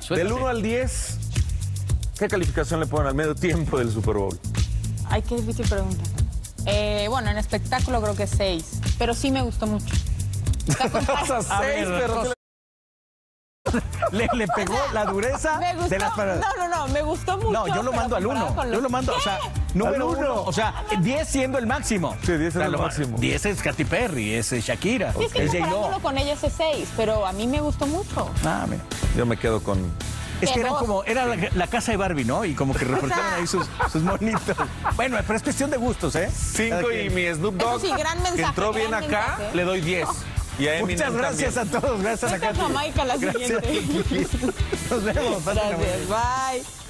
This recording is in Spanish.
Venga, Del 1 al 10, ¿qué calificación le ponen al medio tiempo del Super Bowl? Ay, qué difícil pregunta. Eh, bueno, en espectáculo creo que seis, pero sí me gustó mucho. O sea, A 6, ver, pero... Le, le pegó la dureza Me gustó. de las palabras. No, no, no, me gustó mucho. No, yo lo mando al uno. Yo lo mando, o sea, número uno. uno. O sea, 10 siendo el máximo. Sí, 10 es O sea, el lo- máximo. 10 es Katy Perry, es eh, Shakira, Sí, es que comparándolo con ella es seis, pero a mí me gustó mucho. Ah, mira. Yo me quedo con... Es que ¿Qué eran como, era la, la casa de Barbie, ¿no? Y como que repartieron ahí sus, sus monitos. Bueno, pero es cuestión de gustos, ¿eh? 5 Cada y mi Snoop Eso Dogg, sí, gran que mensaje, entró bien acá, mensaje. le doy 10. Y a Muchas gracias también. a todos. Gracias a Vete a Katy. Jamaica la Gracias. siguiente. Nos vemos. Gracias, bye.